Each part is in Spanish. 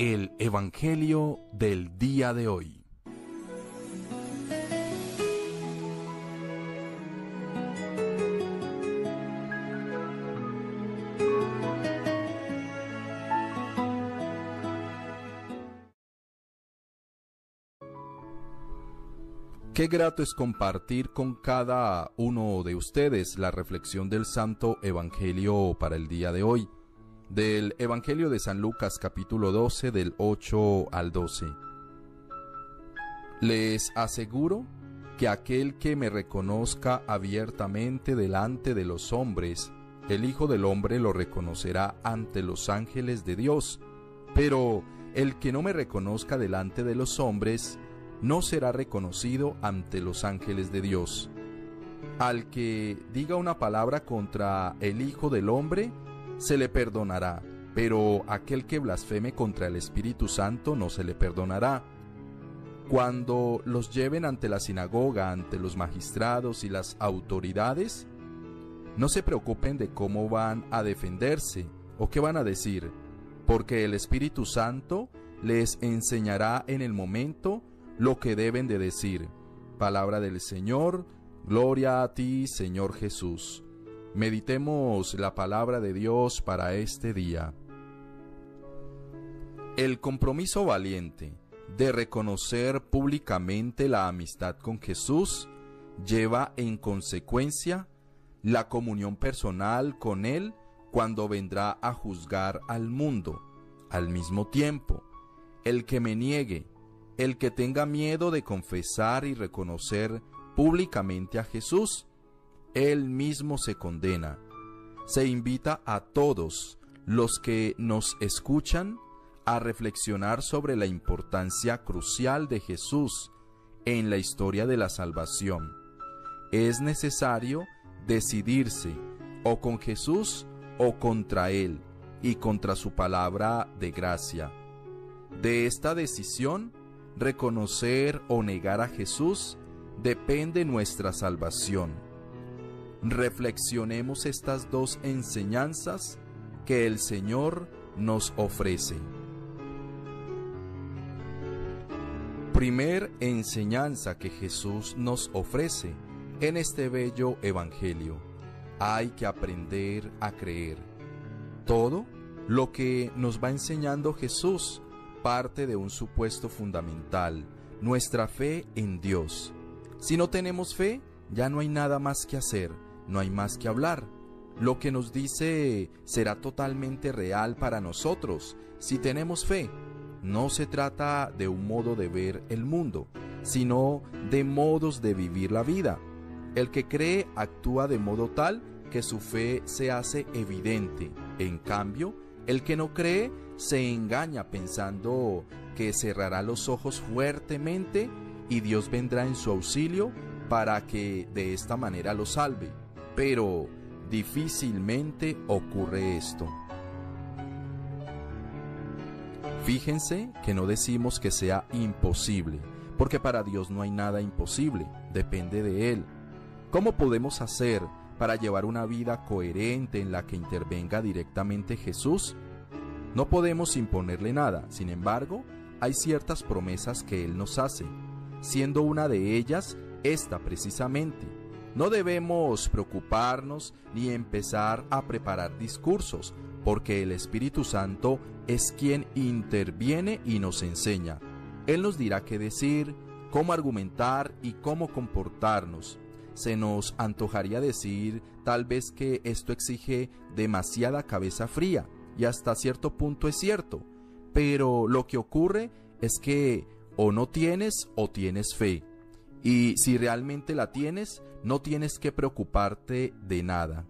El Evangelio del día de hoy. Qué grato es compartir con cada uno de ustedes la reflexión del Santo Evangelio para el día de hoy, del Evangelio de San Lucas capítulo 12 del 8 al 12. Les aseguro que aquel que me reconozca abiertamente delante de los hombres, el Hijo del Hombre lo reconocerá ante los ángeles de Dios, pero el que no me reconozca delante de los hombres, no será reconocido ante los ángeles de Dios. Al que diga una palabra contra el Hijo del Hombre, se le perdonará, pero aquel que blasfeme contra el Espíritu Santo no se le perdonará. Cuando los lleven ante la sinagoga, ante los magistrados y las autoridades, no se preocupen de cómo van a defenderse o qué van a decir, porque el Espíritu Santo les enseñará en el momento lo que deben de decir. Palabra del Señor, gloria a ti, Señor Jesús. Meditemos la palabra de Dios para este día. El compromiso valiente de reconocer públicamente la amistad con Jesús lleva en consecuencia la comunión personal con Él cuando vendrá a juzgar al mundo. Al mismo tiempo, el que me niegue el que tenga miedo de confesar y reconocer públicamente a Jesús, él mismo se condena. Se invita a todos los que nos escuchan a reflexionar sobre la importancia crucial de Jesús en la historia de la salvación. Es necesario decidirse o con Jesús o contra Él y contra su palabra de gracia. De esta decisión reconocer o negar a Jesús depende nuestra salvación. Reflexionemos estas dos enseñanzas que el Señor nos ofrece. Primer enseñanza que Jesús nos ofrece en este bello Evangelio. Hay que aprender a creer. Todo lo que nos va enseñando Jesús parte de un supuesto fundamental, nuestra fe en Dios. Si no tenemos fe, ya no hay nada más que hacer, no hay más que hablar. Lo que nos dice será totalmente real para nosotros si tenemos fe. No se trata de un modo de ver el mundo, sino de modos de vivir la vida. El que cree actúa de modo tal que su fe se hace evidente. En cambio, el que no cree se engaña pensando que cerrará los ojos fuertemente y Dios vendrá en su auxilio para que de esta manera lo salve. Pero difícilmente ocurre esto. Fíjense que no decimos que sea imposible, porque para Dios no hay nada imposible, depende de Él. ¿Cómo podemos hacer para llevar una vida coherente en la que intervenga directamente Jesús? No podemos imponerle nada, sin embargo, hay ciertas promesas que Él nos hace, siendo una de ellas esta precisamente. No debemos preocuparnos ni empezar a preparar discursos, porque el Espíritu Santo es quien interviene y nos enseña. Él nos dirá qué decir, cómo argumentar y cómo comportarnos. Se nos antojaría decir tal vez que esto exige demasiada cabeza fría, y hasta cierto punto es cierto, pero lo que ocurre es que o no tienes o tienes fe. Y si realmente la tienes, no tienes que preocuparte de nada.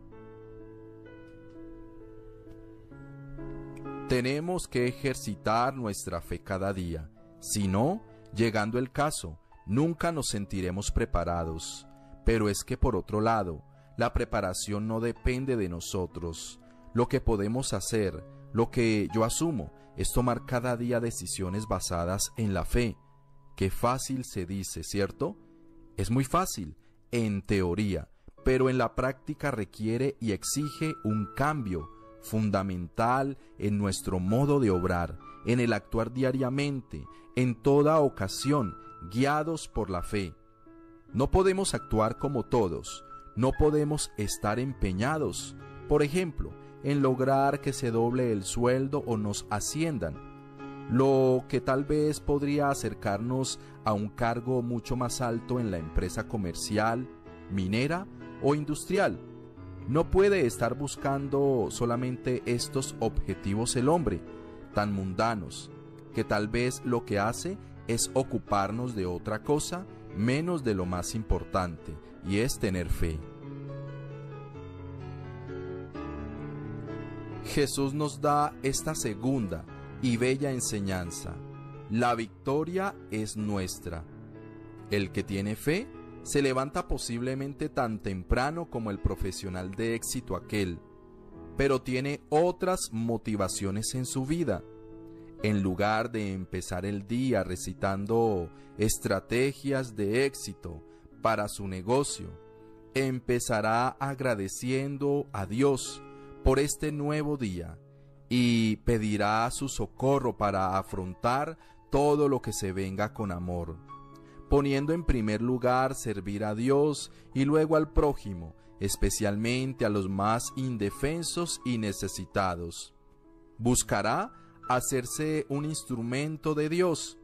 Tenemos que ejercitar nuestra fe cada día. Si no, llegando el caso, nunca nos sentiremos preparados. Pero es que por otro lado, la preparación no depende de nosotros. Lo que podemos hacer, lo que yo asumo, es tomar cada día decisiones basadas en la fe. Qué fácil se dice, ¿cierto? Es muy fácil, en teoría, pero en la práctica requiere y exige un cambio fundamental en nuestro modo de obrar, en el actuar diariamente, en toda ocasión, guiados por la fe. No podemos actuar como todos, no podemos estar empeñados, por ejemplo, en lograr que se doble el sueldo o nos asciendan, lo que tal vez podría acercarnos a un cargo mucho más alto en la empresa comercial, minera o industrial. No puede estar buscando solamente estos objetivos el hombre, tan mundanos, que tal vez lo que hace es ocuparnos de otra cosa menos de lo más importante, y es tener fe. Jesús nos da esta segunda y bella enseñanza. La victoria es nuestra. El que tiene fe se levanta posiblemente tan temprano como el profesional de éxito aquel, pero tiene otras motivaciones en su vida. En lugar de empezar el día recitando estrategias de éxito para su negocio, empezará agradeciendo a Dios por este nuevo día y pedirá su socorro para afrontar todo lo que se venga con amor, poniendo en primer lugar servir a Dios y luego al prójimo, especialmente a los más indefensos y necesitados. Buscará hacerse un instrumento de Dios,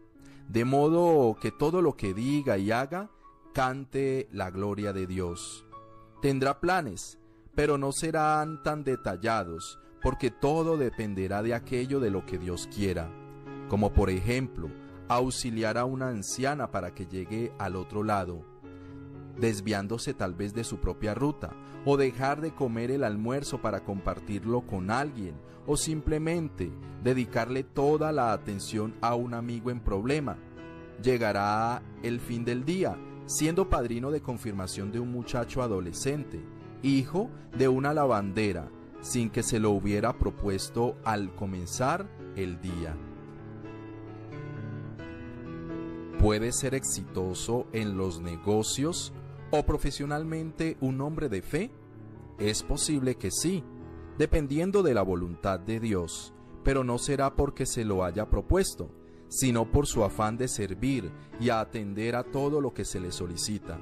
de modo que todo lo que diga y haga cante la gloria de Dios. Tendrá planes, pero no serán tan detallados, porque todo dependerá de aquello de lo que Dios quiera, como por ejemplo auxiliar a una anciana para que llegue al otro lado, desviándose tal vez de su propia ruta, o dejar de comer el almuerzo para compartirlo con alguien, o simplemente dedicarle toda la atención a un amigo en problema. Llegará el fin del día, siendo padrino de confirmación de un muchacho adolescente, hijo de una lavandera, sin que se lo hubiera propuesto al comenzar el día. ¿Puede ser exitoso en los negocios o profesionalmente un hombre de fe? Es posible que sí, dependiendo de la voluntad de Dios, pero no será porque se lo haya propuesto, sino por su afán de servir y atender a todo lo que se le solicita.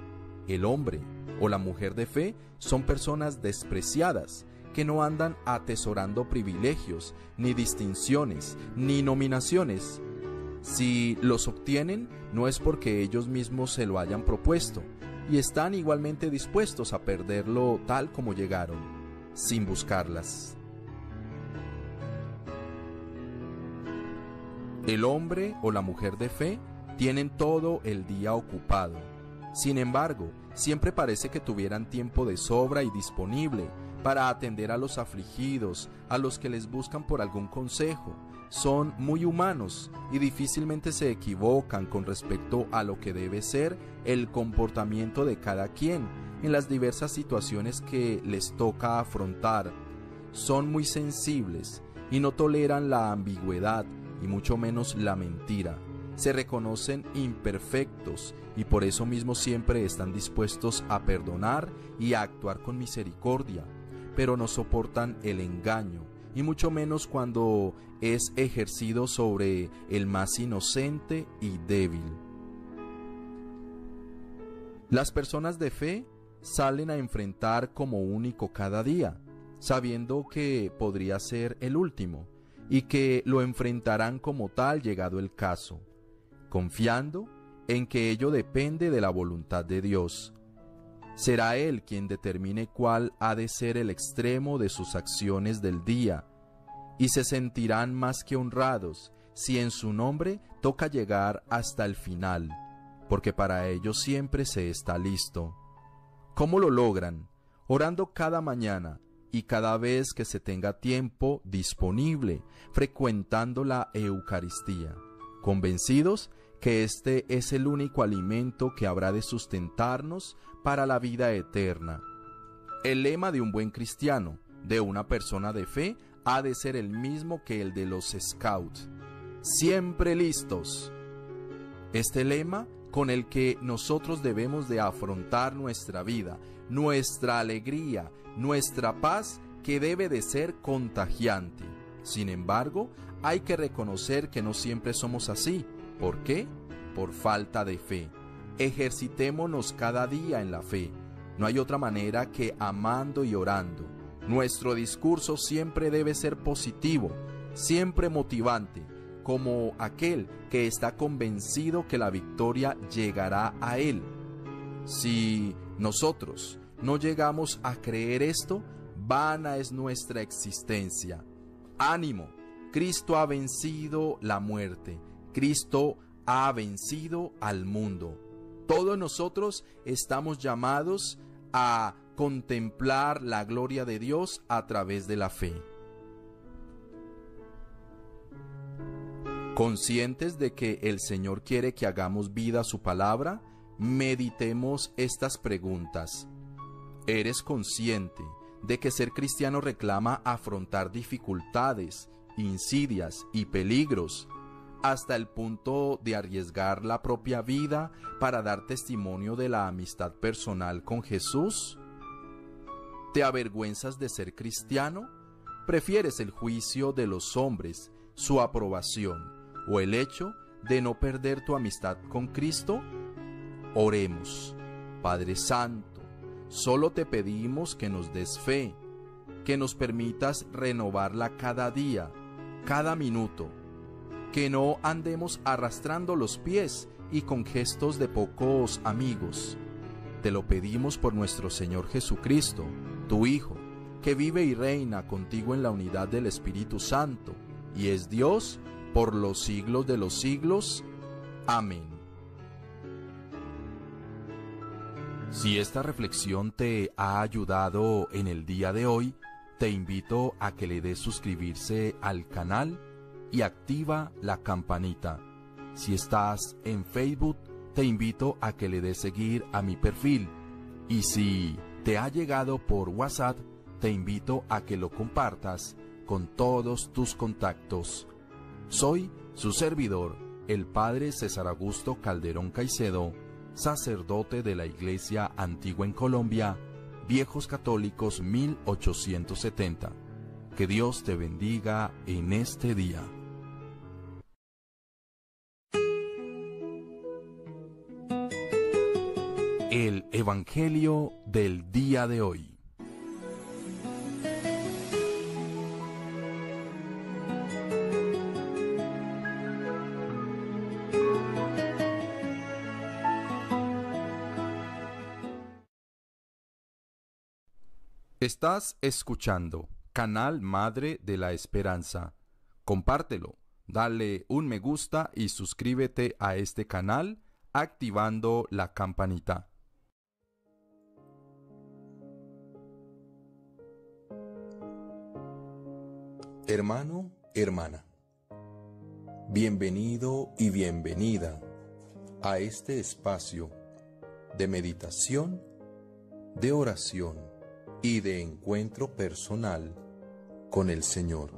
El hombre o la mujer de fe son personas despreciadas que no andan atesorando privilegios, ni distinciones, ni nominaciones. Si los obtienen, no es porque ellos mismos se lo hayan propuesto, y están igualmente dispuestos a perderlo tal como llegaron, sin buscarlas. El hombre o la mujer de fe tienen todo el día ocupado. Sin embargo, siempre parece que tuvieran tiempo de sobra y disponible para atender a los afligidos, a los que les buscan por algún consejo. Son muy humanos y difícilmente se equivocan con respecto a lo que debe ser el comportamiento de cada quien en las diversas situaciones que les toca afrontar. Son muy sensibles y no toleran la ambigüedad y mucho menos la mentira. Se reconocen imperfectos y por eso mismo siempre están dispuestos a perdonar y a actuar con misericordia pero no soportan el engaño, y mucho menos cuando es ejercido sobre el más inocente y débil. Las personas de fe salen a enfrentar como único cada día, sabiendo que podría ser el último, y que lo enfrentarán como tal llegado el caso, confiando en que ello depende de la voluntad de Dios Será Él quien determine cuál ha de ser el extremo de sus acciones del día, y se sentirán más que honrados si en su nombre toca llegar hasta el final, porque para ello siempre se está listo. ¿Cómo lo logran? Orando cada mañana y cada vez que se tenga tiempo disponible, frecuentando la Eucaristía, convencidos que este es el único alimento que habrá de sustentarnos para la vida eterna. El lema de un buen cristiano, de una persona de fe, ha de ser el mismo que el de los scouts. Siempre listos. Este lema con el que nosotros debemos de afrontar nuestra vida, nuestra alegría, nuestra paz, que debe de ser contagiante. Sin embargo, hay que reconocer que no siempre somos así. ¿Por qué? Por falta de fe. Ejercitémonos cada día en la fe. No hay otra manera que amando y orando. Nuestro discurso siempre debe ser positivo, siempre motivante, como aquel que está convencido que la victoria llegará a él. Si nosotros no llegamos a creer esto, vana es nuestra existencia. Ánimo, Cristo ha vencido la muerte, Cristo ha vencido al mundo. Todos nosotros estamos llamados a contemplar la gloria de Dios a través de la fe. Conscientes de que el Señor quiere que hagamos vida a su palabra, meditemos estas preguntas. ¿Eres consciente de que ser cristiano reclama afrontar dificultades, insidias y peligros, hasta el punto de arriesgar la propia vida para dar testimonio de la amistad personal con Jesús? ¿Te avergüenzas de ser cristiano? ¿Prefieres el juicio de los hombres, su aprobación? o el hecho de no perder tu amistad con Cristo? Oremos. Padre Santo, solo te pedimos que nos des fe, que nos permitas renovarla cada día, cada minuto, que no andemos arrastrando los pies y con gestos de pocos amigos. Te lo pedimos por nuestro Señor Jesucristo, tu Hijo, que vive y reina contigo en la unidad del Espíritu Santo, y es Dios por los siglos de los siglos. Amén. Si esta reflexión te ha ayudado en el día de hoy, te invito a que le des suscribirse al canal y activa la campanita. Si estás en Facebook, te invito a que le des seguir a mi perfil. Y si te ha llegado por WhatsApp, te invito a que lo compartas con todos tus contactos. Soy su servidor, el Padre César Augusto Calderón Caicedo, sacerdote de la Iglesia Antigua en Colombia, Viejos Católicos 1870. Que Dios te bendiga en este día. El Evangelio del día de hoy. Estás escuchando Canal Madre de la Esperanza. Compártelo, dale un me gusta y suscríbete a este canal activando la campanita. Hermano, hermana, bienvenido y bienvenida a este espacio de meditación, de oración y de encuentro personal con el Señor.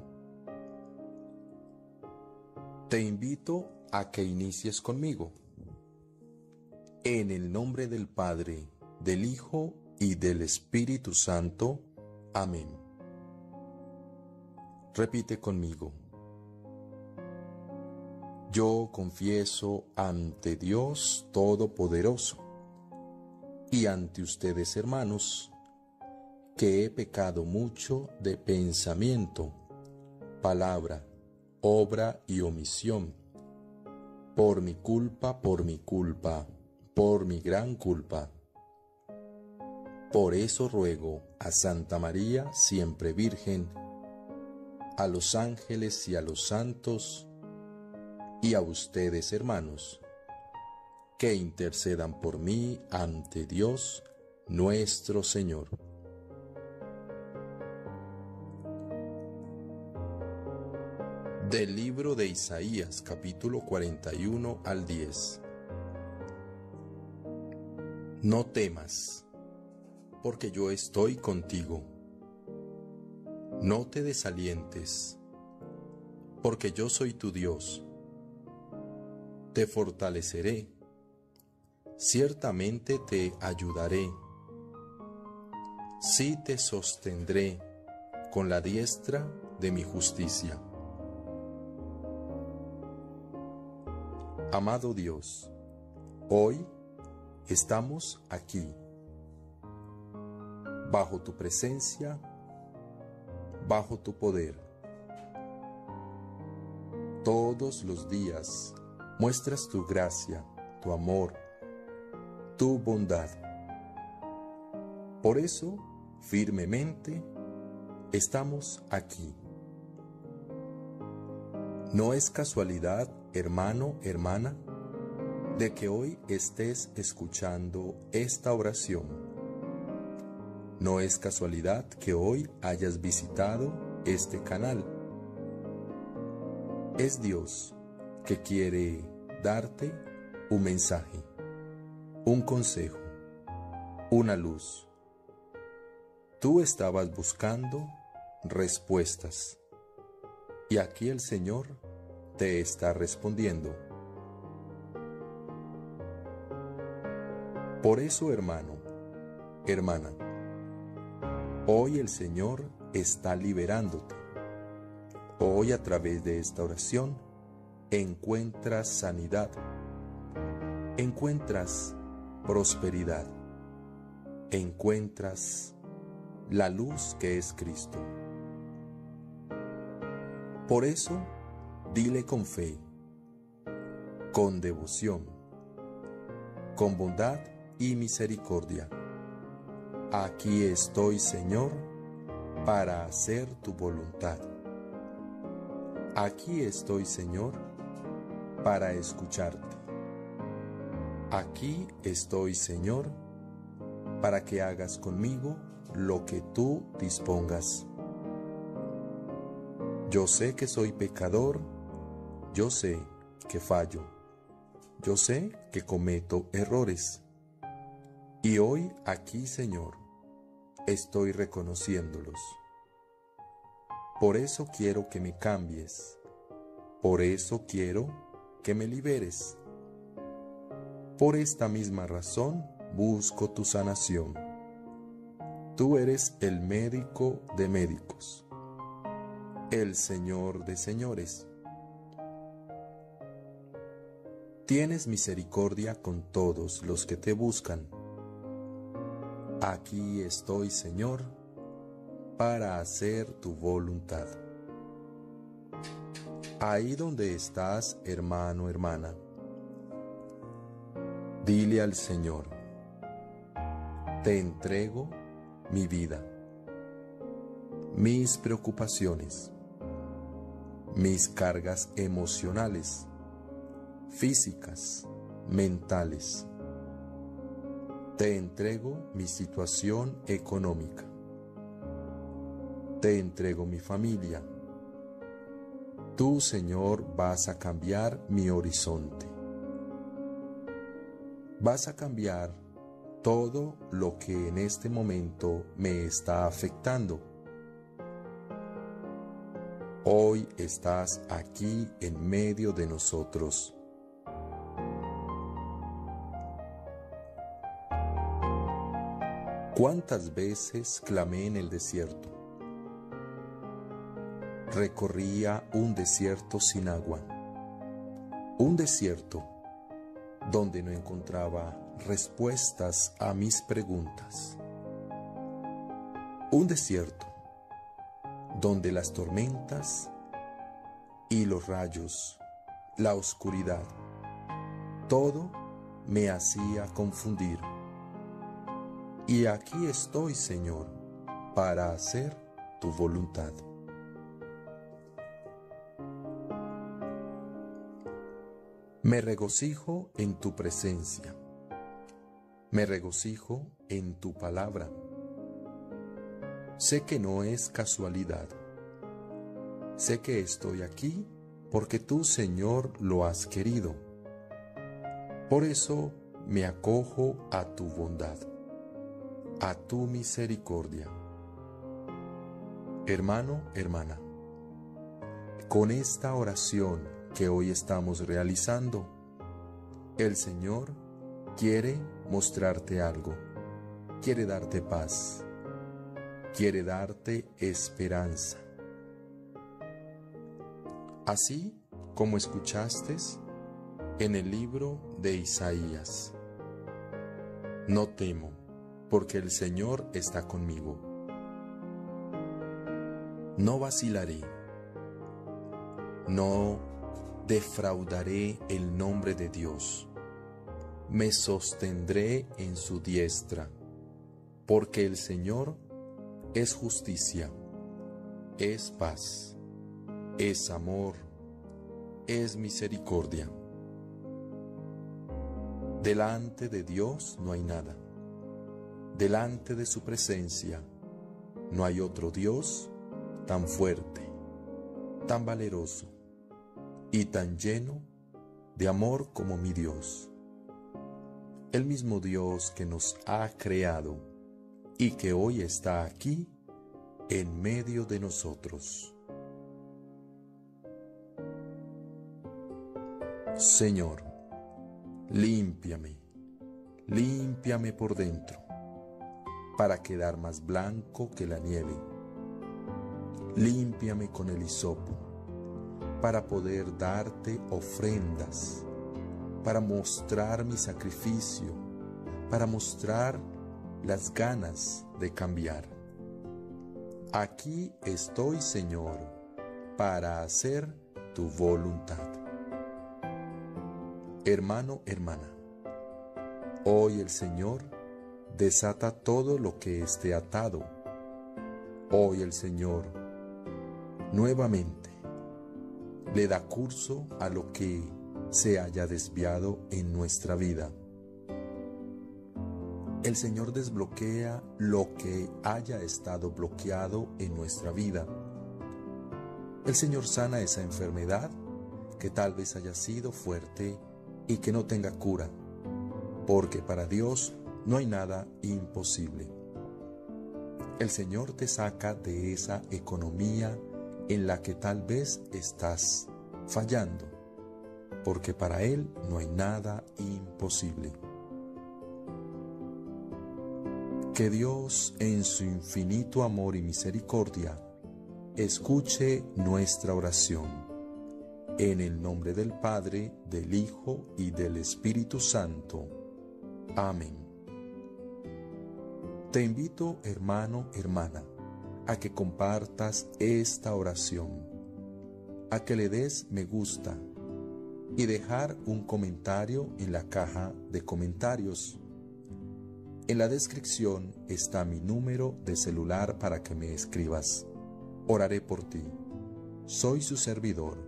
Te invito a que inicies conmigo. En el nombre del Padre, del Hijo y del Espíritu Santo. Amén. Repite conmigo. Yo confieso ante Dios Todopoderoso y ante ustedes hermanos, que he pecado mucho de pensamiento, palabra, obra y omisión. Por mi culpa, por mi culpa, por mi gran culpa. Por eso ruego a Santa María, siempre Virgen, a los ángeles y a los santos, y a ustedes hermanos, que intercedan por mí ante Dios nuestro Señor. Del libro de Isaías capítulo 41 al 10. No temas, porque yo estoy contigo. No te desalientes, porque yo soy tu Dios. Te fortaleceré, ciertamente te ayudaré. Sí te sostendré con la diestra de mi justicia. Amado Dios, hoy estamos aquí, bajo tu presencia, bajo tu poder. Todos los días muestras tu gracia, tu amor, tu bondad. Por eso, firmemente, estamos aquí. No es casualidad, hermano, hermana, de que hoy estés escuchando esta oración. No es casualidad que hoy hayas visitado este canal. Es Dios que quiere darte un mensaje, un consejo, una luz. Tú estabas buscando respuestas y aquí el Señor te está respondiendo. Por eso, hermano, hermana, hoy el Señor está liberándote. Hoy a través de esta oración encuentras sanidad, encuentras prosperidad, encuentras la luz que es Cristo. Por eso, dile con fe, con devoción, con bondad y misericordia. Aquí estoy, Señor, para hacer tu voluntad. Aquí estoy, Señor, para escucharte. Aquí estoy, Señor, para que hagas conmigo lo que tú dispongas. Yo sé que soy pecador, yo sé que fallo, yo sé que cometo errores. Y hoy aquí, Señor, estoy reconociéndolos. Por eso quiero que me cambies, por eso quiero que me liberes. Por esta misma razón busco tu sanación. Tú eres el médico de médicos el Señor de señores. Tienes misericordia con todos los que te buscan. Aquí estoy, Señor, para hacer tu voluntad. Ahí donde estás, hermano, hermana, dile al Señor, te entrego mi vida, mis preocupaciones, mis cargas emocionales, físicas, mentales. Te entrego mi situación económica. Te entrego mi familia. Tú, Señor, vas a cambiar mi horizonte. Vas a cambiar todo lo que en este momento me está afectando Hoy estás aquí en medio de nosotros. ¿Cuántas veces clamé en el desierto? Recorría un desierto sin agua, un desierto donde no encontraba respuestas a mis preguntas, un desierto donde las tormentas y los rayos, la oscuridad, todo me hacía confundir. Y aquí estoy, Señor, para hacer tu voluntad. Me regocijo en tu presencia. Me regocijo en tu palabra. Sé que no es casualidad. Sé que estoy aquí porque tú, Señor, lo has querido. Por eso me acojo a tu bondad, a tu misericordia. Hermano, hermana, con esta oración que hoy estamos realizando, el Señor quiere mostrarte algo, quiere darte paz quiere darte esperanza, Así como escuchaste en el libro de Isaías. No temo, porque el Señor está conmigo. No vacilaré, no defraudaré el nombre de Dios. Me sostendré en su diestra, porque el Señor es justicia, es paz, es amor, es misericordia. Delante de Dios no hay nada. Delante de su presencia no hay otro Dios tan fuerte, tan valeroso y tan lleno de amor como mi Dios. El mismo Dios que nos ha creado y que hoy está aquí en medio de nosotros. Señor, límpiame, límpiame por dentro, para quedar más blanco que la nieve. Límpiame con el hisopo, para poder darte ofrendas, para mostrar mi sacrificio, para mostrar las ganas de cambiar. Aquí estoy, Señor, para hacer tu voluntad. Hermano, hermana, hoy el Señor desata todo lo que esté atado. Hoy el Señor nuevamente le da curso a lo que se haya desviado en nuestra vida. El Señor desbloquea lo que haya estado bloqueado en nuestra vida. El Señor sana esa enfermedad que tal vez haya sido fuerte y que no tenga cura, porque para Dios no hay nada imposible. El Señor te saca de esa economía en la que tal vez estás fallando, porque para Él no hay nada imposible. Que Dios en su infinito amor y misericordia escuche nuestra oración en el nombre del Padre, del Hijo y del Espíritu Santo. Amén. Te invito, hermano, hermana, a que compartas esta oración, a que le des me gusta y dejar un comentario en la caja de comentarios. En la descripción está mi número de celular para que me escribas. Oraré por ti. Soy su servidor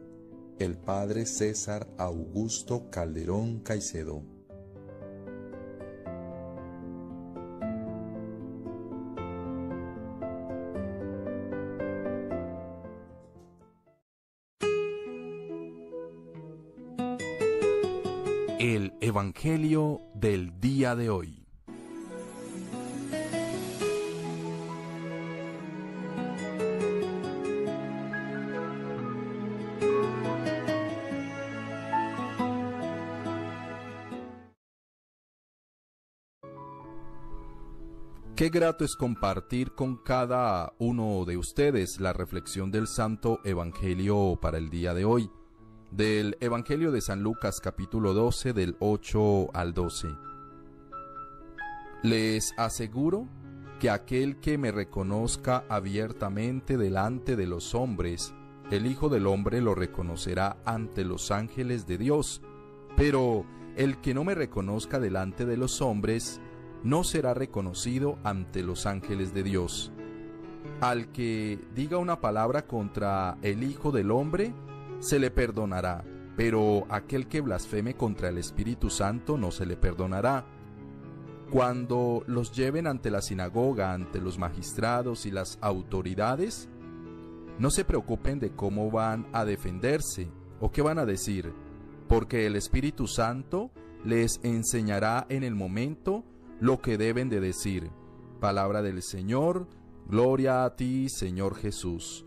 el padre César Augusto Calderón Caicedo. Evangelio del día de hoy. Qué grato es compartir con cada uno de ustedes la reflexión del Santo Evangelio para el día de hoy, del Evangelio de San Lucas capítulo 12 del 8 al 12. Les aseguro que aquel que me reconozca abiertamente delante de los hombres, el Hijo del Hombre lo reconocerá ante los ángeles de Dios, pero el que no me reconozca delante de los hombres, no será reconocido ante los ángeles de Dios. Al que diga una palabra contra el Hijo del Hombre, se le perdonará, pero aquel que blasfeme contra el Espíritu Santo no se le perdonará. Cuando los lleven ante la sinagoga, ante los magistrados y las autoridades, no se preocupen de cómo van a defenderse o qué van a decir, porque el Espíritu Santo les enseñará en el momento lo que deben de decir. Palabra del Señor, gloria a ti, Señor Jesús.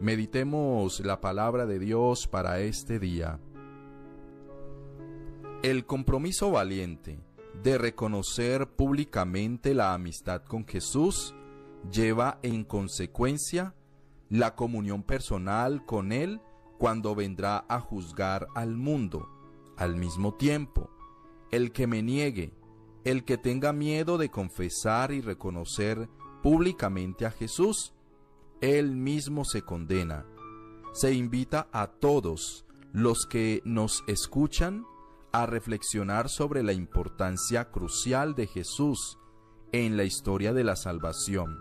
Meditemos la palabra de Dios para este día. El compromiso valiente de reconocer públicamente la amistad con Jesús lleva en consecuencia la comunión personal con Él cuando vendrá a juzgar al mundo. Al mismo tiempo, el que me niegue, el que tenga miedo de confesar y reconocer públicamente a Jesús, él mismo se condena. Se invita a todos los que nos escuchan a reflexionar sobre la importancia crucial de Jesús en la historia de la salvación.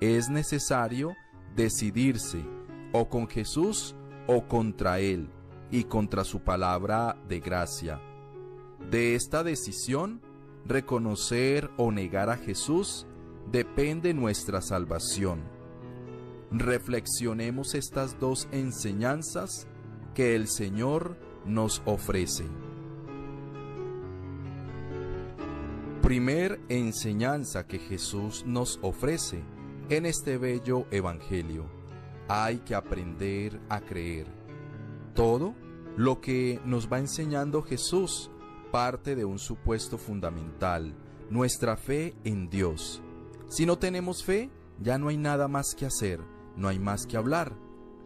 Es necesario decidirse o con Jesús o contra Él y contra su palabra de gracia. De esta decisión, reconocer o negar a Jesús depende nuestra salvación. Reflexionemos estas dos enseñanzas que el Señor nos ofrece. Primer enseñanza que Jesús nos ofrece en este bello Evangelio. Hay que aprender a creer. Todo lo que nos va enseñando Jesús parte de un supuesto fundamental, nuestra fe en Dios. Si no tenemos fe, ya no hay nada más que hacer, no hay más que hablar.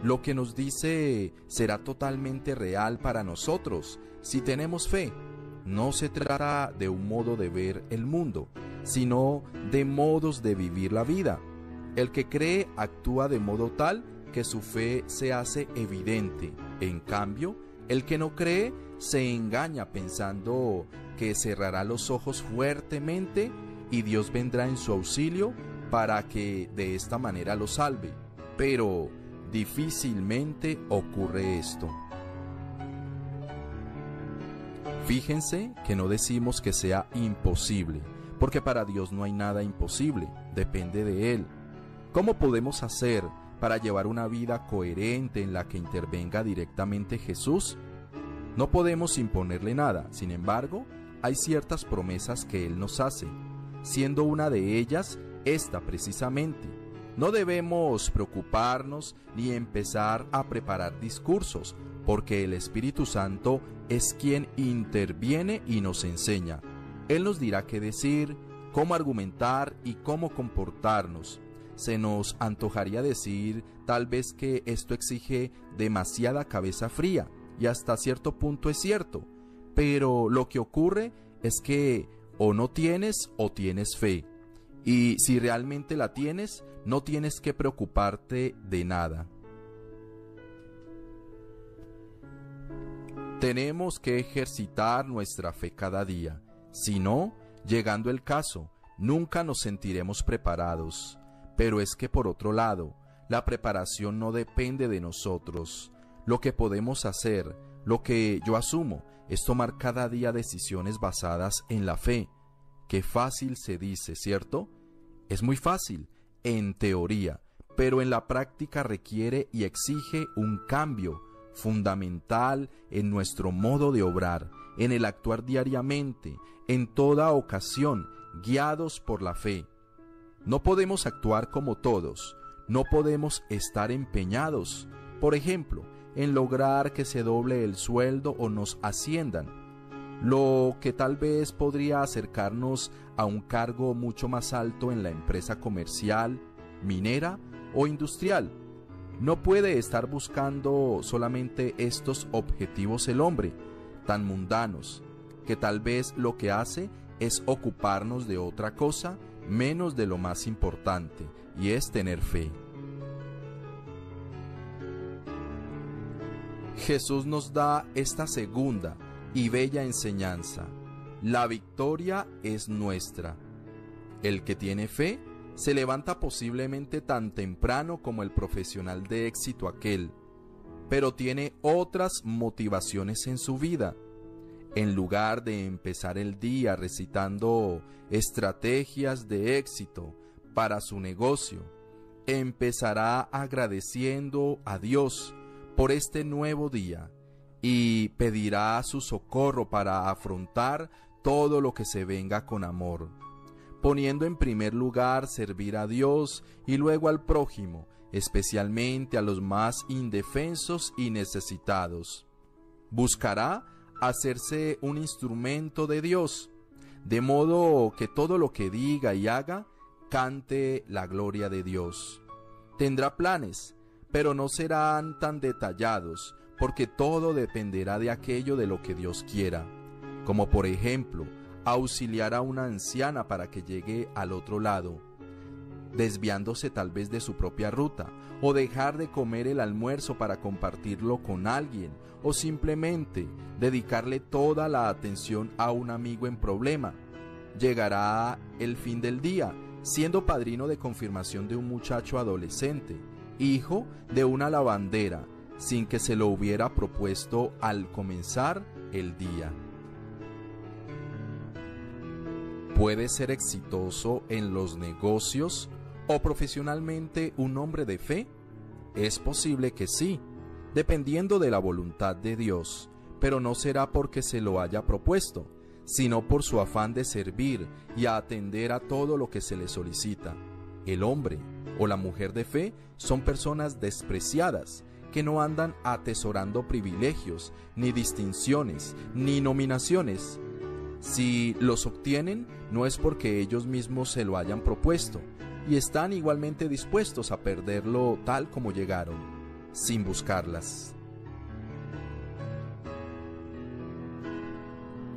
Lo que nos dice será totalmente real para nosotros si tenemos fe. No se trata de un modo de ver el mundo, sino de modos de vivir la vida. El que cree actúa de modo tal que su fe se hace evidente. En cambio, el que no cree se engaña pensando que cerrará los ojos fuertemente y Dios vendrá en su auxilio para que de esta manera lo salve. Pero difícilmente ocurre esto. Fíjense que no decimos que sea imposible, porque para Dios no hay nada imposible, depende de Él. ¿Cómo podemos hacer para llevar una vida coherente en la que intervenga directamente Jesús? No podemos imponerle nada, sin embargo, hay ciertas promesas que Él nos hace, siendo una de ellas esta precisamente. No debemos preocuparnos ni empezar a preparar discursos, porque el Espíritu Santo es quien interviene y nos enseña. Él nos dirá qué decir, cómo argumentar y cómo comportarnos. Se nos antojaría decir tal vez que esto exige demasiada cabeza fría, y hasta cierto punto es cierto, pero lo que ocurre es que o no tienes o tienes fe. Y si realmente la tienes, no tienes que preocuparte de nada. Tenemos que ejercitar nuestra fe cada día. Si no, llegando el caso, nunca nos sentiremos preparados. Pero es que por otro lado, la preparación no depende de nosotros. Lo que podemos hacer, lo que yo asumo, es tomar cada día decisiones basadas en la fe. Qué fácil se dice, ¿cierto? Es muy fácil, en teoría, pero en la práctica requiere y exige un cambio fundamental en nuestro modo de obrar, en el actuar diariamente, en toda ocasión, guiados por la fe. No podemos actuar como todos, no podemos estar empeñados, por ejemplo, en lograr que se doble el sueldo o nos asciendan, lo que tal vez podría acercarnos a un cargo mucho más alto en la empresa comercial, minera o industrial. No puede estar buscando solamente estos objetivos el hombre, tan mundanos, que tal vez lo que hace es ocuparnos de otra cosa menos de lo más importante, y es tener fe. Jesús nos da esta segunda y bella enseñanza. La victoria es nuestra. El que tiene fe se levanta posiblemente tan temprano como el profesional de éxito aquel, pero tiene otras motivaciones en su vida. En lugar de empezar el día recitando estrategias de éxito para su negocio, empezará agradeciendo a Dios por este nuevo día y pedirá su socorro para afrontar todo lo que se venga con amor, poniendo en primer lugar servir a Dios y luego al prójimo, especialmente a los más indefensos y necesitados. Buscará hacerse un instrumento de Dios, de modo que todo lo que diga y haga cante la gloria de Dios. Tendrá planes, pero no serán tan detallados, porque todo dependerá de aquello de lo que Dios quiera, como por ejemplo, auxiliar a una anciana para que llegue al otro lado, desviándose tal vez de su propia ruta, o dejar de comer el almuerzo para compartirlo con alguien, o simplemente dedicarle toda la atención a un amigo en problema. Llegará el fin del día, siendo padrino de confirmación de un muchacho adolescente, hijo de una lavandera, sin que se lo hubiera propuesto al comenzar el día. ¿Puede ser exitoso en los negocios o profesionalmente un hombre de fe? Es posible que sí, dependiendo de la voluntad de Dios, pero no será porque se lo haya propuesto, sino por su afán de servir y atender a todo lo que se le solicita. El hombre o la mujer de fe son personas despreciadas, que no andan atesorando privilegios, ni distinciones, ni nominaciones. Si los obtienen, no es porque ellos mismos se lo hayan propuesto, y están igualmente dispuestos a perderlo tal como llegaron, sin buscarlas.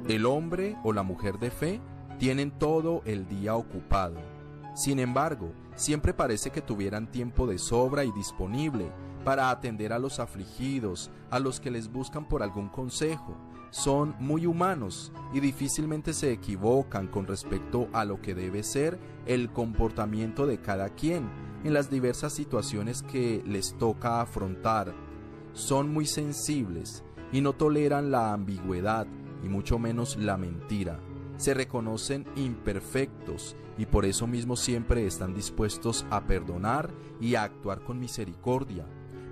El hombre o la mujer de fe tienen todo el día ocupado. Sin embargo, siempre parece que tuvieran tiempo de sobra y disponible para atender a los afligidos, a los que les buscan por algún consejo. Son muy humanos y difícilmente se equivocan con respecto a lo que debe ser el comportamiento de cada quien en las diversas situaciones que les toca afrontar. Son muy sensibles y no toleran la ambigüedad y mucho menos la mentira. Se reconocen imperfectos y por eso mismo siempre están dispuestos a perdonar y a actuar con misericordia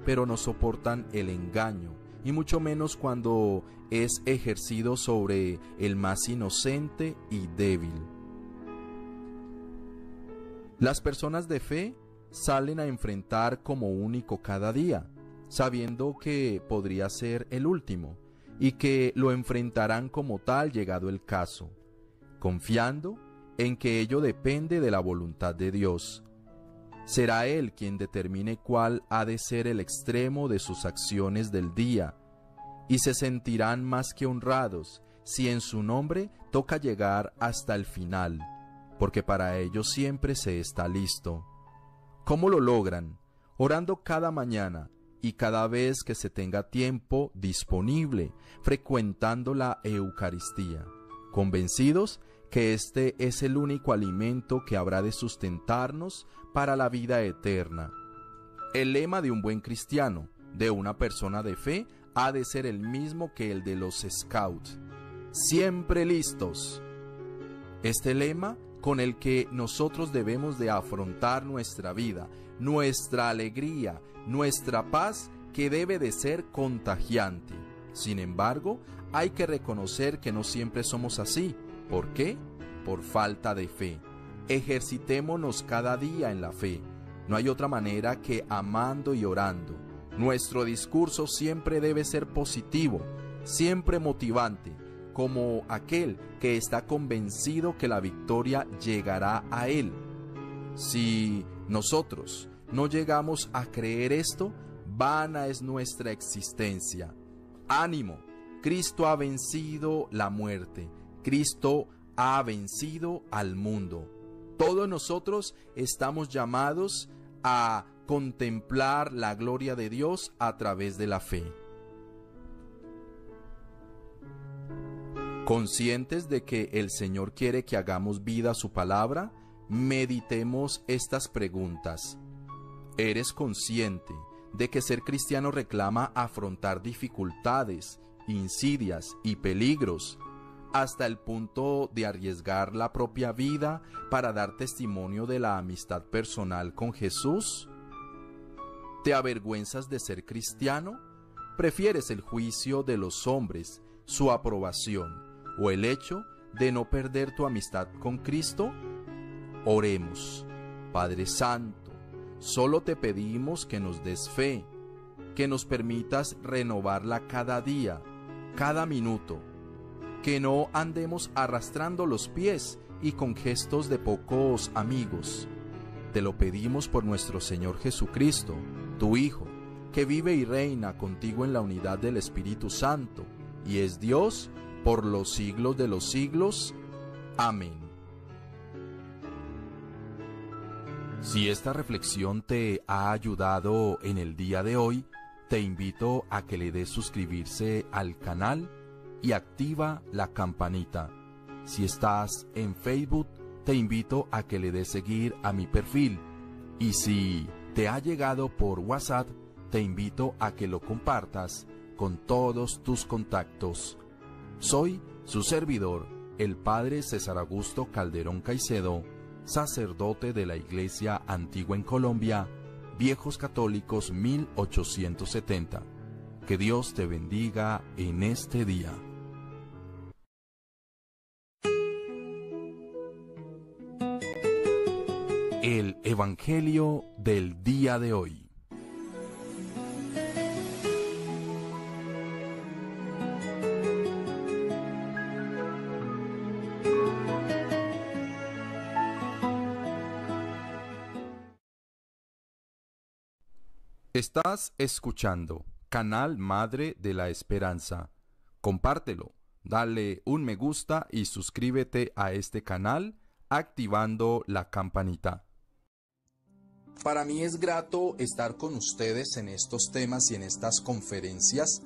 pero no soportan el engaño, y mucho menos cuando es ejercido sobre el más inocente y débil. Las personas de fe salen a enfrentar como único cada día, sabiendo que podría ser el último, y que lo enfrentarán como tal llegado el caso, confiando en que ello depende de la voluntad de Dios, Será Él quien determine cuál ha de ser el extremo de sus acciones del día, y se sentirán más que honrados si en su nombre toca llegar hasta el final, porque para ello siempre se está listo. ¿Cómo lo logran? Orando cada mañana y cada vez que se tenga tiempo disponible, frecuentando la Eucaristía, convencidos que este es el único alimento que habrá de sustentarnos para la vida eterna. El lema de un buen cristiano, de una persona de fe, ha de ser el mismo que el de los scouts. Siempre listos. Este lema con el que nosotros debemos de afrontar nuestra vida, nuestra alegría, nuestra paz, que debe de ser contagiante. Sin embargo, hay que reconocer que no siempre somos así. ¿Por qué? Por falta de fe. Ejercitémonos cada día en la fe. No hay otra manera que amando y orando. Nuestro discurso siempre debe ser positivo, siempre motivante, como aquel que está convencido que la victoria llegará a él. Si nosotros no llegamos a creer esto, vana es nuestra existencia. Ánimo, Cristo ha vencido la muerte, Cristo ha vencido al mundo. Todos nosotros estamos llamados a contemplar la gloria de Dios a través de la fe. Conscientes de que el Señor quiere que hagamos vida a su palabra, meditemos estas preguntas. ¿Eres consciente de que ser cristiano reclama afrontar dificultades, insidias y peligros hasta el punto de arriesgar la propia vida para dar testimonio de la amistad personal con Jesús? ¿Te avergüenzas de ser cristiano? ¿Prefieres el juicio de los hombres, su aprobación o el hecho de no perder tu amistad con Cristo? Oremos. Padre Santo, solo te pedimos que nos des fe, que nos permitas renovarla cada día, cada minuto, que no andemos arrastrando los pies y con gestos de pocos amigos. Te lo pedimos por nuestro Señor Jesucristo, tu Hijo que vive y reina contigo en la unidad del Espíritu Santo, y es Dios por los siglos de los siglos. Amén. Si esta reflexión te ha ayudado en el día de hoy, te invito a que le des suscribirse al canal y activa la campanita. Si estás en Facebook, te invito a que le des seguir a mi perfil. Y si te ha llegado por WhatsApp, te invito a que lo compartas con todos tus contactos. Soy su servidor, el Padre César Augusto Calderón Caicedo, sacerdote de la Iglesia Antigua en Colombia, Viejos Católicos 1870. Que Dios te bendiga en este día. El Evangelio del día de hoy. Estás escuchando Canal Madre de la Esperanza. Compártelo, dale un me gusta y suscríbete a este canal activando la campanita. Para mí es grato estar con ustedes en estos temas y en estas conferencias.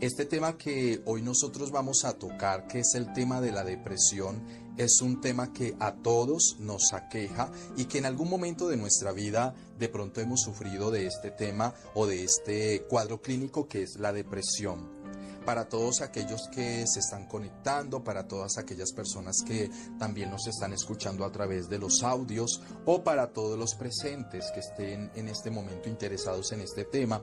Este tema que hoy nosotros vamos a tocar, que es el tema de la depresión, es un tema que a todos nos aqueja y que en algún momento de nuestra vida de pronto hemos sufrido de este tema o de este cuadro clínico que es la depresión para todos aquellos que se están conectando, para todas aquellas personas que también nos están escuchando a través de los audios o para todos los presentes que estén en este momento interesados en este tema,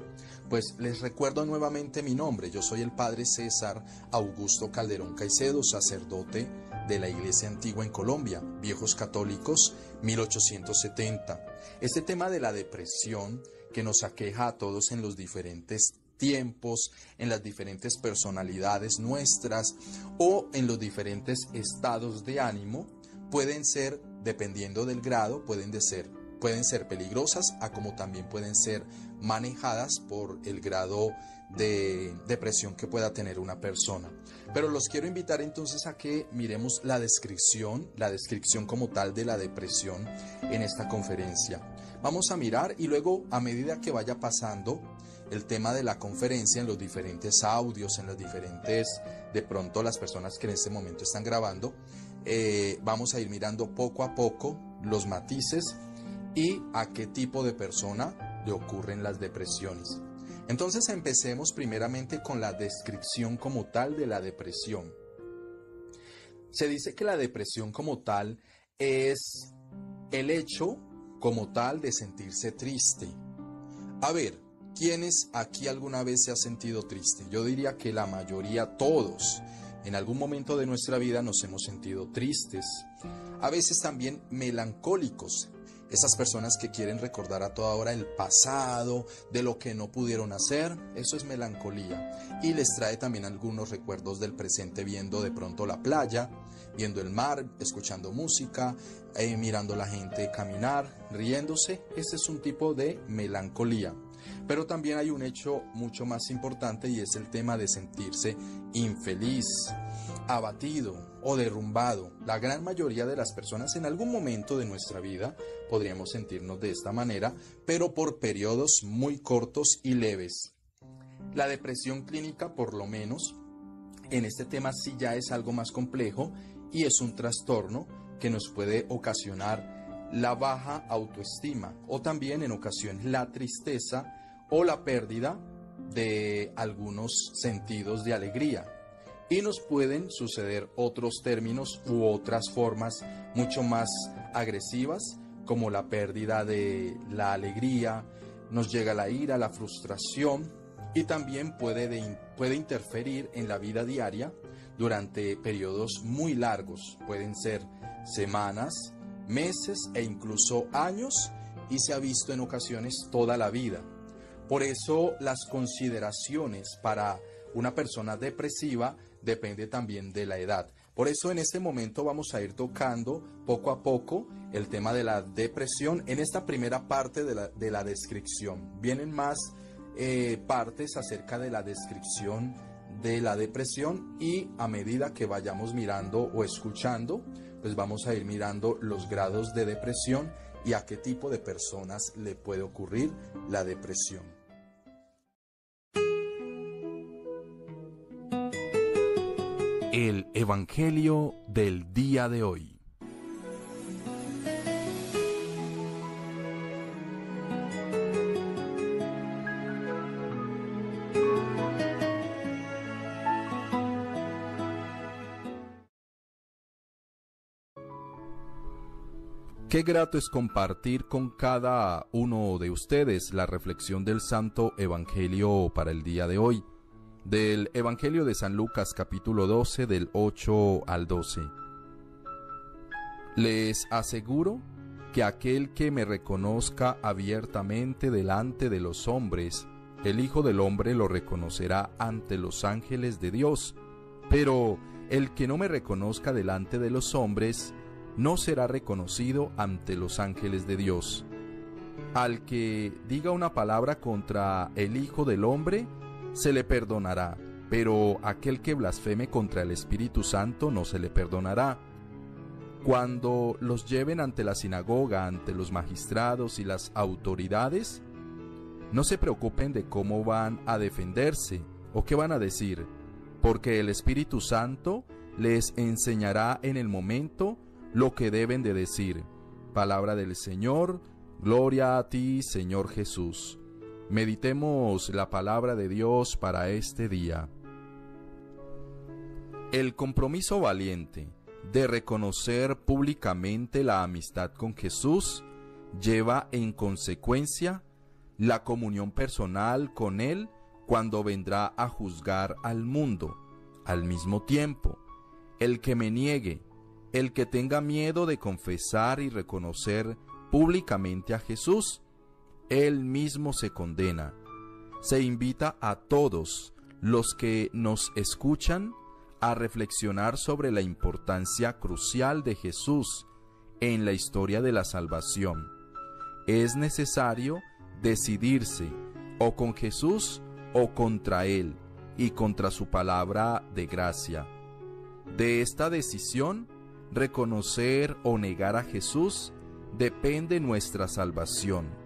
pues les recuerdo nuevamente mi nombre. Yo soy el Padre César Augusto Calderón Caicedo, sacerdote de la Iglesia Antigua en Colombia, Viejos Católicos, 1870. Este tema de la depresión que nos aqueja a todos en los diferentes tiempos, en las diferentes personalidades nuestras o en los diferentes estados de ánimo, pueden ser, dependiendo del grado, pueden, de ser, pueden ser peligrosas, a como también pueden ser manejadas por el grado de depresión que pueda tener una persona. Pero los quiero invitar entonces a que miremos la descripción, la descripción como tal de la depresión en esta conferencia. Vamos a mirar y luego a medida que vaya pasando el tema de la conferencia en los diferentes audios, en los diferentes, de pronto las personas que en este momento están grabando, eh, vamos a ir mirando poco a poco los matices y a qué tipo de persona le ocurren las depresiones. Entonces empecemos primeramente con la descripción como tal de la depresión. Se dice que la depresión como tal es el hecho como tal de sentirse triste. A ver, ¿Quiénes aquí alguna vez se ha sentido triste? Yo diría que la mayoría, todos, en algún momento de nuestra vida nos hemos sentido tristes, a veces también melancólicos, esas personas que quieren recordar a toda hora el pasado, de lo que no pudieron hacer, eso es melancolía. Y les trae también algunos recuerdos del presente viendo de pronto la playa, viendo el mar, escuchando música, eh, mirando la gente caminar, riéndose. Ese es un tipo de melancolía. Pero también hay un hecho mucho más importante y es el tema de sentirse infeliz, abatido o derrumbado. La gran mayoría de las personas en algún momento de nuestra vida podríamos sentirnos de esta manera, pero por periodos muy cortos y leves. La depresión clínica, por lo menos, en este tema sí ya es algo más complejo y es un trastorno que nos puede ocasionar la baja autoestima o también en ocasiones la tristeza o la pérdida de algunos sentidos de alegría. Y nos pueden suceder otros términos u otras formas mucho más agresivas, como la pérdida de la alegría, nos llega la ira, la frustración y también puede, puede interferir en la vida diaria durante periodos muy largos, pueden ser semanas, meses e incluso años y se ha visto en ocasiones toda la vida. Por eso las consideraciones para una persona depresiva depende también de la edad. Por eso en este momento vamos a ir tocando poco a poco el tema de la depresión en esta primera parte de la, descripción. Vienen más eh, partes acerca de la descripción de la depresión y a medida que vayamos mirando o escuchando, pues vamos a ir mirando los grados de depresión y a qué tipo de personas le puede ocurrir la depresión. El Evangelio del día de hoy. Qué grato es compartir con cada uno de ustedes la reflexión del Santo Evangelio para el día de hoy, del Evangelio de San Lucas capítulo 12 del 8 al 12. Les aseguro que aquel que me reconozca abiertamente delante de los hombres, el Hijo del Hombre lo reconocerá ante los ángeles de Dios, pero el que no me reconozca delante de los hombres, no será reconocido ante los ángeles de Dios. Al que diga una palabra contra el Hijo del Hombre, se le perdonará, pero aquel que blasfeme contra el Espíritu Santo no se le perdonará. Cuando los lleven ante la sinagoga, ante los magistrados y las autoridades, no se preocupen de cómo van a defenderse o qué van a decir, porque el Espíritu Santo les enseñará en el momento lo que deben de decir. Palabra del Señor, gloria a ti, Señor Jesús. Meditemos la palabra de Dios para este día. El compromiso valiente de reconocer públicamente la amistad con Jesús lleva en consecuencia la comunión personal con Él cuando vendrá a juzgar al mundo. Al mismo tiempo, el que me niegue el que tenga miedo de confesar y reconocer públicamente a Jesús, él mismo se condena. Se invita a todos los que nos escuchan a reflexionar sobre la importancia crucial de Jesús en la historia de la salvación. Es necesario decidirse o con Jesús o contra Él y contra su palabra de gracia. De esta decisión reconocer o negar a Jesús depende nuestra salvación.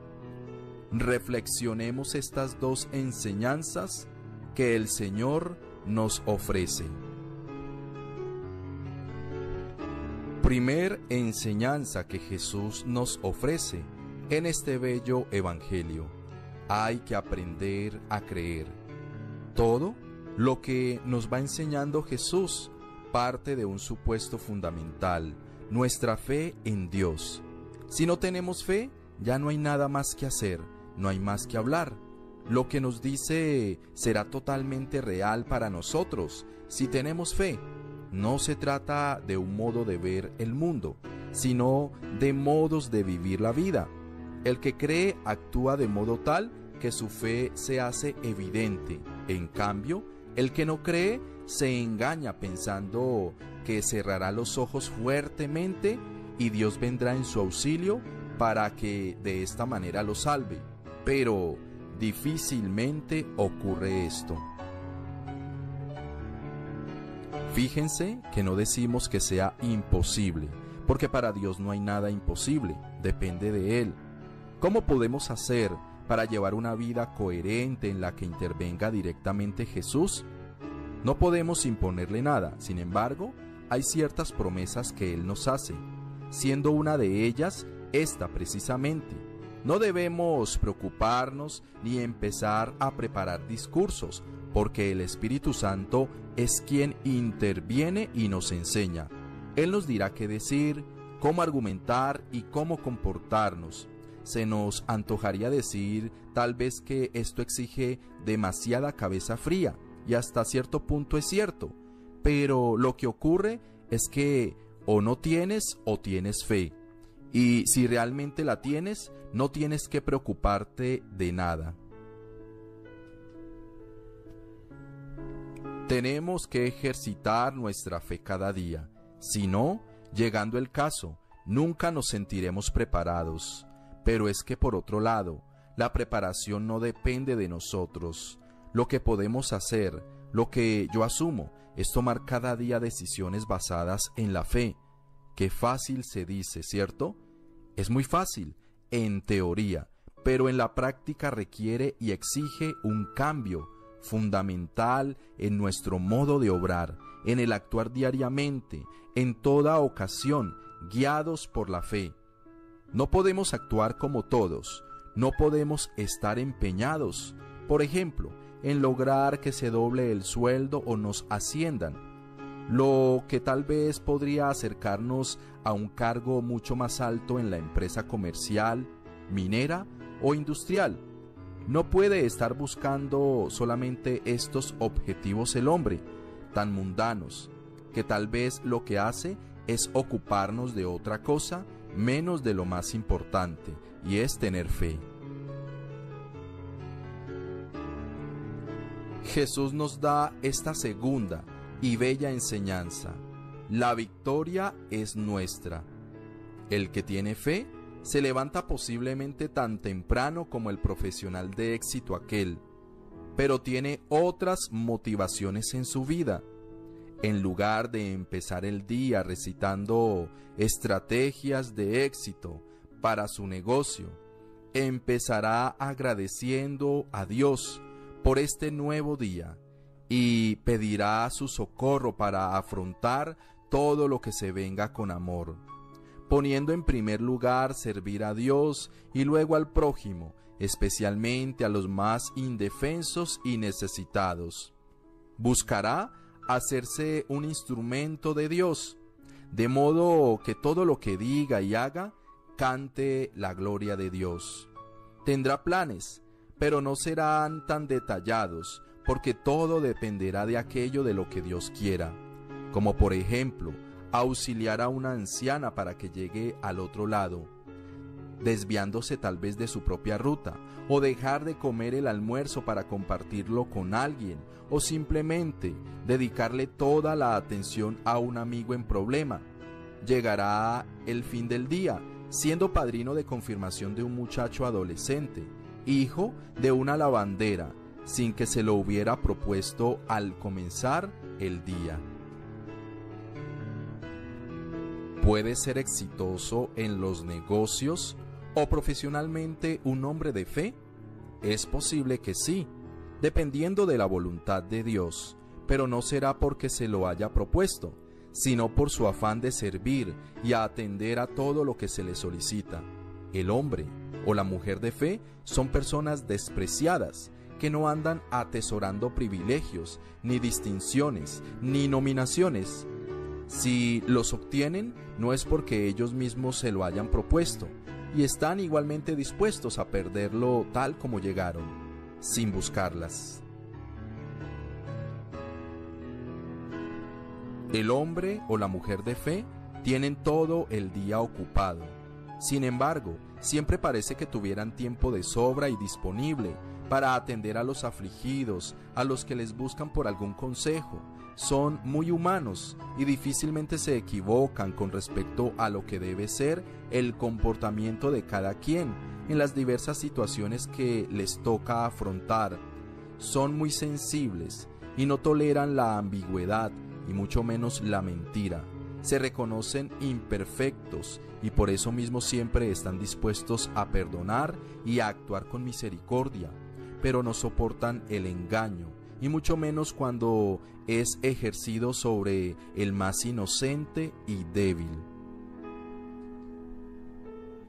Reflexionemos estas dos enseñanzas que el Señor nos ofrece. Primer enseñanza que Jesús nos ofrece en este bello Evangelio. Hay que aprender a creer. Todo lo que nos va enseñando Jesús parte de un supuesto fundamental, nuestra fe en Dios. Si no tenemos fe, ya no hay nada más que hacer, no hay más que hablar. Lo que nos dice será totalmente real para nosotros si tenemos fe. No se trata de un modo de ver el mundo, sino de modos de vivir la vida. El que cree actúa de modo tal que su fe se hace evidente. En cambio, el que no cree se engaña pensando que cerrará los ojos fuertemente y Dios vendrá en su auxilio para que de esta manera lo salve. Pero difícilmente ocurre esto. Fíjense que no decimos que sea imposible, porque para Dios no hay nada imposible, depende de Él. ¿Cómo podemos hacer para llevar una vida coherente en la que intervenga directamente Jesús? No podemos imponerle nada, sin embargo, hay ciertas promesas que Él nos hace, siendo una de ellas esta precisamente. No debemos preocuparnos ni empezar a preparar discursos, porque el Espíritu Santo es quien interviene y nos enseña. Él nos dirá qué decir, cómo argumentar y cómo comportarnos. Se nos antojaría decir tal vez que esto exige demasiada cabeza fría, y hasta cierto punto es cierto, pero lo que ocurre es que o no tienes o tienes fe. Y si realmente la tienes, no tienes que preocuparte de nada. Tenemos que ejercitar nuestra fe cada día. Si no, llegando el caso, nunca nos sentiremos preparados. Pero es que por otro lado, La preparación no depende de nosotros. Lo que podemos hacer, lo que yo asumo, es tomar cada día decisiones basadas en la fe. Qué fácil se dice, ¿cierto? Es muy fácil, en teoría, pero en la práctica requiere y exige un cambio fundamental en nuestro modo de obrar, en el actuar diariamente, en toda ocasión, guiados por la fe. No podemos actuar como todos, no podemos estar empeñados, por ejemplo, en lograr que se doble el sueldo o nos asciendan, lo que tal vez podría acercarnos a un cargo mucho más alto en la empresa comercial, minera o industrial. No puede estar buscando solamente estos objetivos el hombre, tan mundanos, que tal vez lo que hace es ocuparnos de otra cosa menos de lo más importante, y es tener fe. Jesús nos da esta segunda y bella enseñanza. La victoria es nuestra. El que tiene fe se levanta posiblemente tan temprano como el profesional de éxito aquel, pero tiene otras motivaciones en su vida. En lugar de empezar el día recitando estrategias de éxito para su negocio, empezará agradeciendo a Dios por este nuevo día y pedirá su socorro para afrontar todo lo que se venga con amor poniendo en primer lugar servir a Dios y luego al prójimo, especialmente a los más indefensos y necesitados. Buscará hacerse un instrumento de Dios, de modo que todo lo que diga y haga cante la gloria de Dios. Tendrá planes, pero no serán tan detallados, porque todo dependerá de aquello de lo que Dios quiera, como por ejemplo, auxiliar a una anciana para que llegue al otro lado, desviándose tal vez de su propia ruta, o dejar de comer el almuerzo para compartirlo con alguien, o simplemente dedicarle toda la atención a un amigo en problema. Llegará el fin del día, siendo padrino de confirmación de un muchacho adolescente, hijo de una lavandera, sin que se lo hubiera propuesto al comenzar el día. ¿Puede ser exitoso en los negocios o profesionalmente un hombre de fe? Es posible que sí, dependiendo de la voluntad de Dios, pero no será porque se lo haya propuesto, sino por su afán de servir y atender a todo lo que se le solicita. El hombre o la mujer de fe son personas despreciadas, que no andan atesorando privilegios, ni distinciones, ni nominaciones, si los obtienen, no es porque ellos mismos se lo hayan propuesto, y están igualmente dispuestos a perderlo tal como llegaron, sin buscarlas. El hombre o la mujer de fe tienen todo el día ocupado. Sin embargo, siempre parece que tuvieran tiempo de sobra y disponible para atender a los afligidos, a los que les buscan por algún consejo, son muy humanos y difícilmente se equivocan con respecto a lo que debe ser el comportamiento de cada quien en las diversas situaciones que les toca afrontar. Son muy sensibles y no toleran la ambigüedad y mucho menos la mentira. Se reconocen imperfectos y por eso mismo siempre están dispuestos a perdonar y a actuar con misericordia, pero no soportan el engaño y mucho menos cuando es ejercido sobre el más inocente y débil.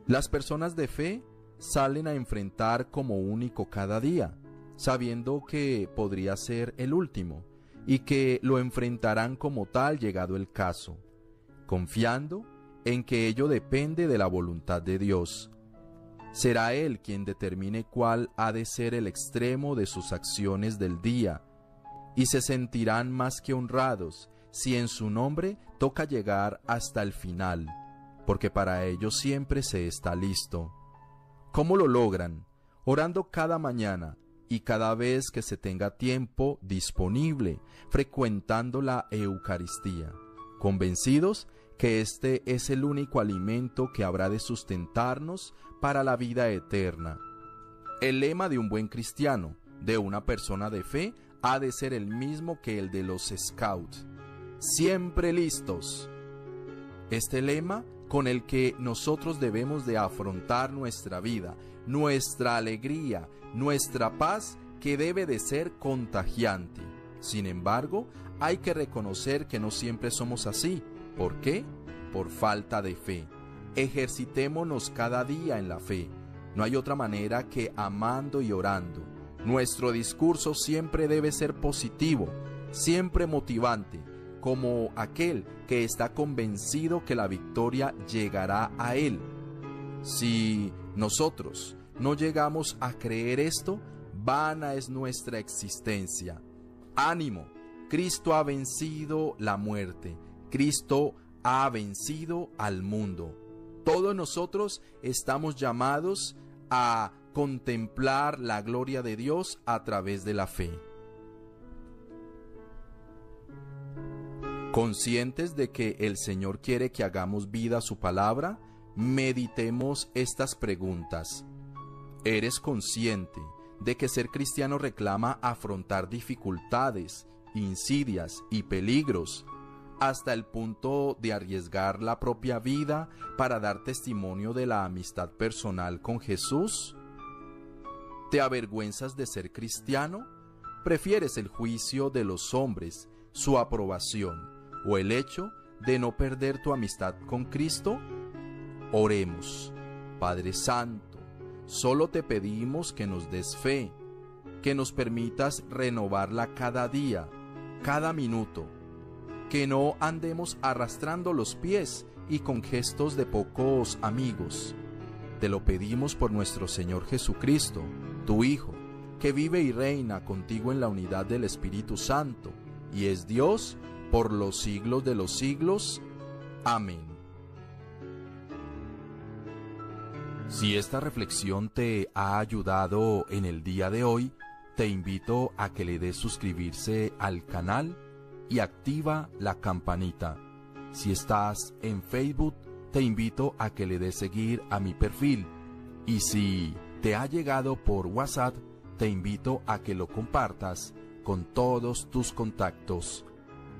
Las personas de fe salen a enfrentar como único cada día, sabiendo que podría ser el último y que lo enfrentarán como tal llegado el caso, confiando en que ello depende de la voluntad de Dios Será Él quien determine cuál ha de ser el extremo de sus acciones del día, y se sentirán más que honrados si en su nombre toca llegar hasta el final, porque para ello siempre se está listo. ¿Cómo lo logran? Orando cada mañana y cada vez que se tenga tiempo disponible, frecuentando la Eucaristía, convencidos que este es el único alimento que habrá de sustentarnos para la vida eterna. El lema de un buen cristiano, de una persona de fe, ha de ser el mismo que el de los scouts. Siempre listos. Este lema con el que nosotros debemos de afrontar nuestra vida, nuestra alegría, nuestra paz, que debe de ser contagiante. Sin embargo, hay que reconocer que no siempre somos así. ¿Por qué? Por falta de fe. Ejercitémonos cada día en la fe. No hay otra manera que amando y orando. Nuestro discurso siempre debe ser positivo, siempre motivante, como aquel que está convencido que la victoria llegará a él. Si nosotros no llegamos a creer esto, vana es nuestra existencia. Ánimo, Cristo ha vencido la muerte, Cristo ha vencido al mundo. Todos nosotros estamos llamados a contemplar la gloria de Dios a través de la fe. Conscientes de que el Señor quiere que hagamos vida a su palabra, meditemos estas preguntas. ¿Eres consciente de que ser cristiano reclama afrontar dificultades, insidias y peligros, hasta el punto de arriesgar la propia vida para dar testimonio de la amistad personal con Jesús? ¿Te avergüenzas de ser cristiano? ¿Prefieres el juicio de los hombres, su aprobación o el hecho de no perder tu amistad con Cristo? Oremos, Padre Santo, solo te pedimos que nos des fe, que nos permitas renovarla cada día, cada minuto, que no andemos arrastrando los pies y con gestos de pocos amigos. Te lo pedimos por nuestro Señor Jesucristo tu Hijo, que vive y reina contigo en la unidad del Espíritu Santo, y es Dios por los siglos de los siglos. Amén. Si esta reflexión te ha ayudado en el día de hoy, te invito a que le des suscribirse al canal y activa la campanita. Si estás en Facebook, te invito a que le des seguir a mi perfil. Y si te ha llegado por WhatsApp, te invito a que lo compartas con todos tus contactos.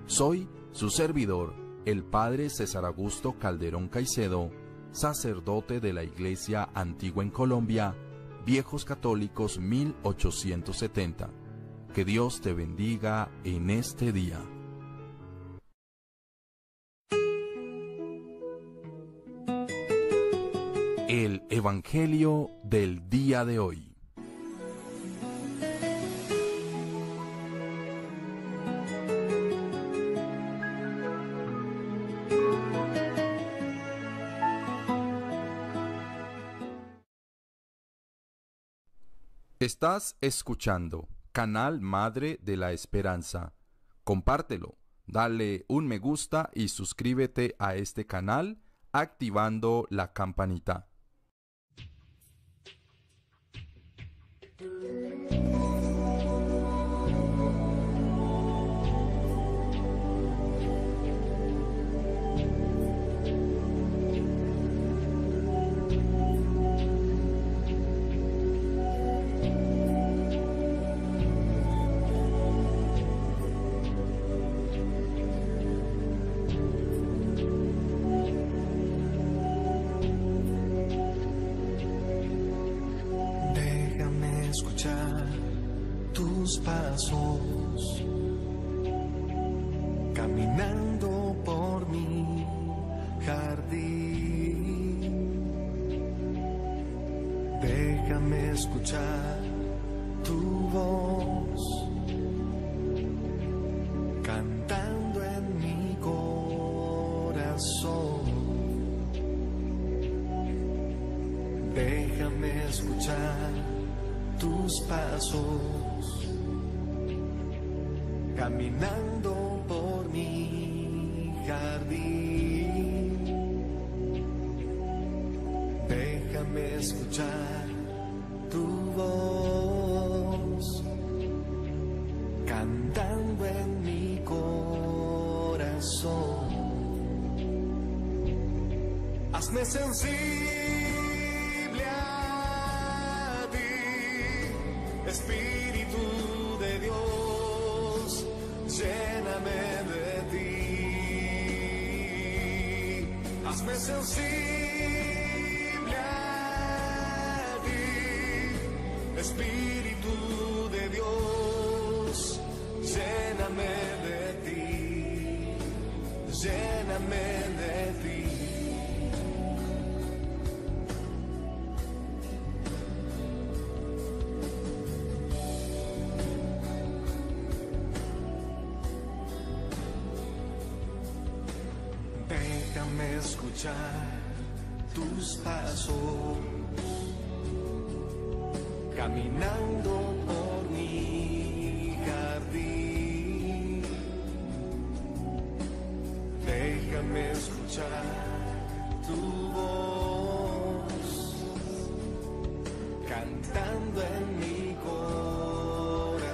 Soy su servidor, el Padre César Augusto Calderón Caicedo, sacerdote de la Iglesia Antigua en Colombia, Viejos Católicos 1870. Que Dios te bendiga en este día. Evangelio del día de hoy. Estás escuchando Canal Madre de la Esperanza. Compártelo, dale un me gusta y suscríbete a este canal activando la campanita. Déjame escuchar tus pasos caminando por mi jardín. Déjame escuchar tu voz, cantando en mi corazón. Hazme sensible Hazme sensible tus pasos caminando por mi jardín. Déjame escuchar tu voz cantando en mi corazón.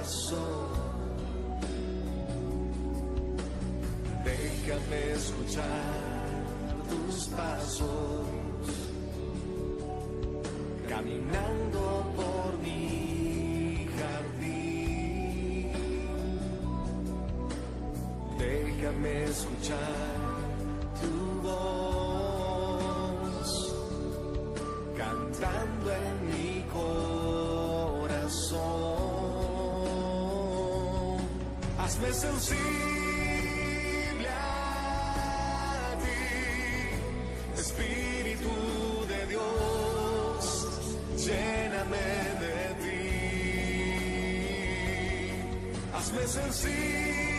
Déjame escuchar tus pasos caminando por mi jardín. Déjame escuchar tu voz cantando en mi corazón. Hazme sensible Hazme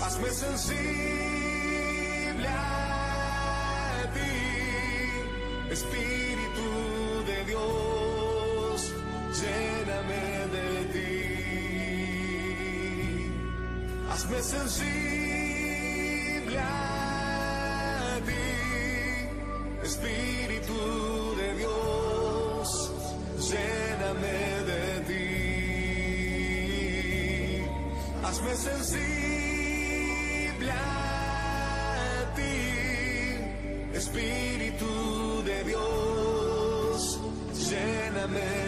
Hazme sensible a ti, Espíritu de Dios, lléname de ti. Hazme sensible Espíritu